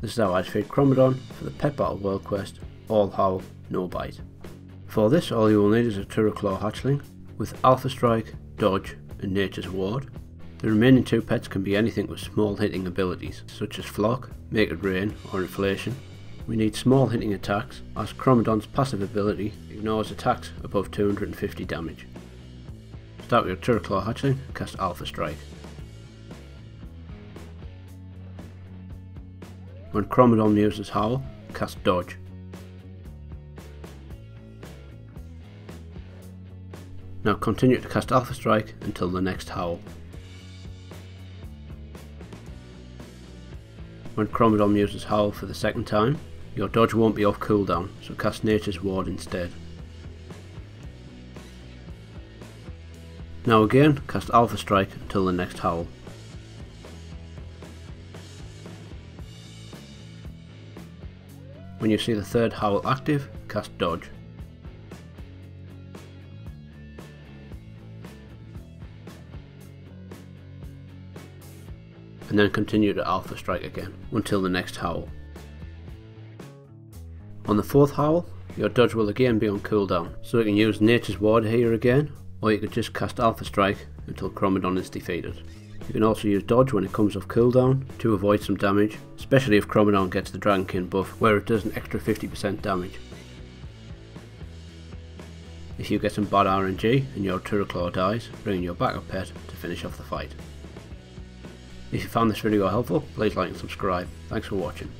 This is how I defeat Chromadon for the Pet Battle World Quest, All Howl, No Bite. For this all you will need is a Turriclaw hatchling with Alpha Strike, Dodge and Nature's Ward. The remaining two pets can be anything with small hitting abilities such as Flock, Make It Rain or Inflation. We need small hitting attacks as Chromadon's passive ability ignores attacks above 250 damage. Start with your Turriclaw hatchling, cast Alpha Strike. When Chromadon uses Howl, cast Dodge. Now continue to cast Alpha Strike until the next Howl. When Chromadon uses Howl for the second time, your dodge won't be off cooldown, so cast Nature's Ward instead. Now again, cast Alpha Strike until the next Howl. When you see the third howl active, cast dodge. And then continue to alpha strike again until the next howl. On the fourth howl, your dodge will again be on cooldown, so you can use Nature's Ward here again, or you could just cast Alpha Strike until Chromadon is defeated. You can also use dodge when it comes off cooldown to avoid some damage, especially if Chromadon gets the Dragonkin buff where it does an extra 50% damage. If you get some bad RNG and your Turriclaw dies, bring your backup pet to finish off the fight. If you found this video helpful, please like and subscribe. Thanks for watching.